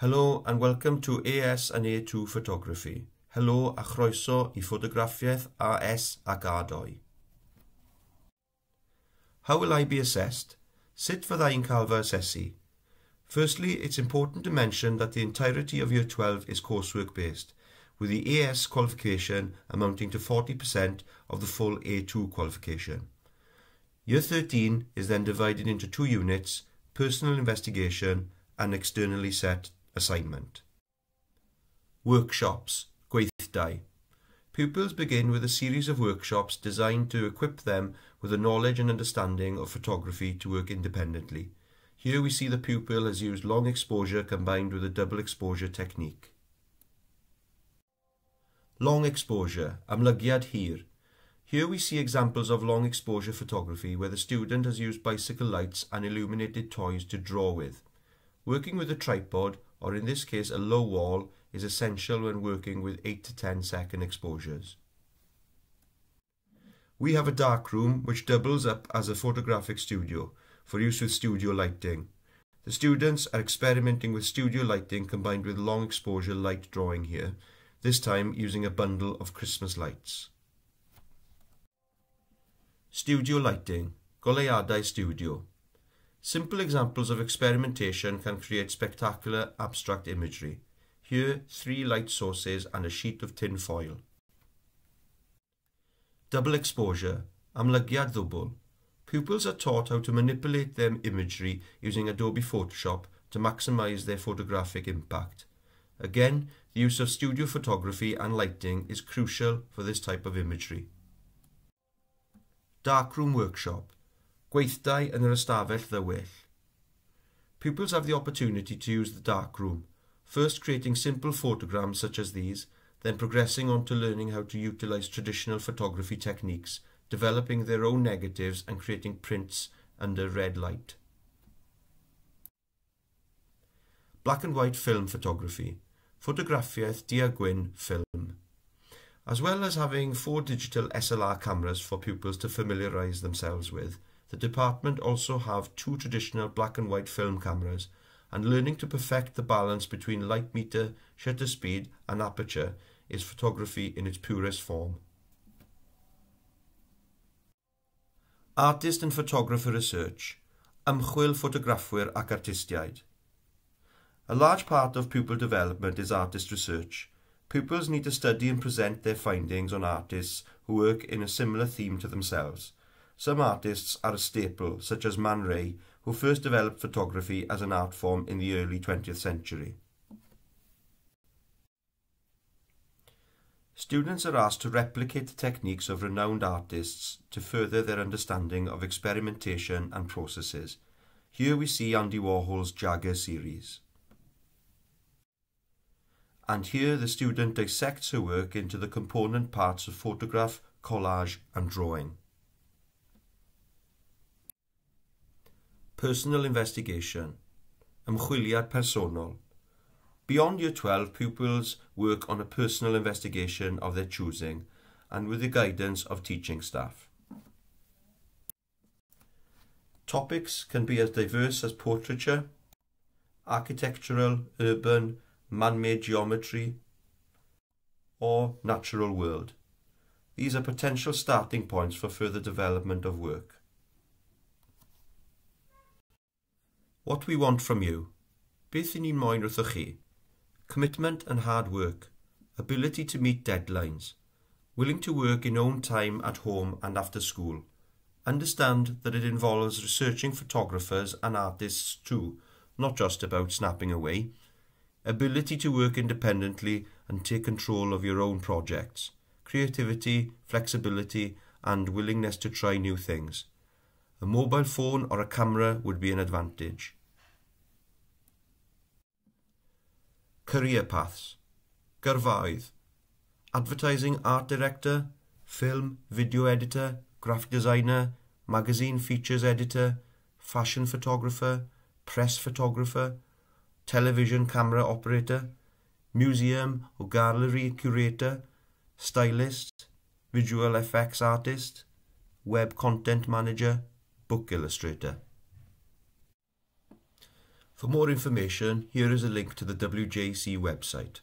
Hello and welcome to AS and A2 Photography. Hello a chroeso i ffotograffiaeth AS ac A2. How will I be assessed? Sut fyddai'n cael fy asesu? Firstly, it's important to mention that the entirety of Year 12 is coursework based, with the AS qualification amounting to 40% of the full A2 qualification. Year 13 is then divided into two units, personal investigation and externally set assignment. Workshops, gweithdai. Pupils begin with a series of workshops designed to equip them with the knowledge and understanding of photography to work independently. Here we see the pupil has used long exposure combined with a double exposure technique. Long exposure, amlygiad hir. Here we see examples of long exposure photography where the student has used bicycle lights and illuminated toys to draw with. Working with a tripod or in this case a low wall, is essential when working with 8 to 10 second exposures. We have a dark room which doubles up as a photographic studio for use with studio lighting. The students are experimenting with studio lighting combined with long exposure light drawing here, this time using a bundle of Christmas lights. Studio lighting, goleuadau studio. Simple examples of experimentation can create spectacular abstract imagery. Here, three light sources and a sheet of tin foil. Double exposure, amlygiad ddwbl. Pupils are taught how to manipulate their imagery using Adobe Photoshop to maximize their photographic impact. Again, the use of studio photography and lighting is crucial for this type of imagery. Darkroom Workshop Gweithdai yn yr ystafell ddywyll. Pupils have the opportunity to use the dark room, first creating simple photograms such as these, then progressing on to learning how to utilize traditional photography techniques, developing their own negatives and creating prints under red light. Black and white film photography, photographiaeth dia-gwyn film. As well as having four digital SLR cameras for pupils to familiarise themselves with, the department also have two traditional black and white film cameras and learning to perfect the balance between light meter, shutter speed and aperture is photography in its purest form. Artist and photographer research, ymchwil ffotograffwyr ac artistiaid. A large part of pupil development is artist research. Pupils need to study and present their findings on artists who work in a similar theme to themselves – Some artists are a staple, such as Man Ray, who first developed photography as an art form in the early 20th century. Students are asked to replicate the techniques of renowned artists to further their understanding of experimentation and processes. Here we see Andy Warhol's Jagger series. And here the student dissects her work into the component parts of photograph, collage and drawing. Personal investigation. Ymchwiliad personol. Beyond Year 12, pupils work on a personal investigation of their choosing and with the guidance of teaching staff. Topics can be as diverse as portraiture, architectural, urban, man-made geometry, or natural world. These are potential starting points for further development of work. What we want from you. Commitment and hard work. Ability to meet deadlines. Willing to work in own time at home and after school. Understand that it involves researching photographers and artists too, not just about snapping away. Ability to work independently and take control of your own projects. Creativity, flexibility, and willingness to try new things. A mobile phone or a camera would be an advantage. Career Paths, Gyrfaoedd, Advertising Art Director, Film Video Editor, Graphic Designer, Magazine Features Editor, Fashion Photographer, Press Photographer, Television Camera Operator, Museum or Gallery Curator, Stylist, Visual Effects Artist, Web Content Manager, Book Illustrator. For more information, here is a link to the WJEC website.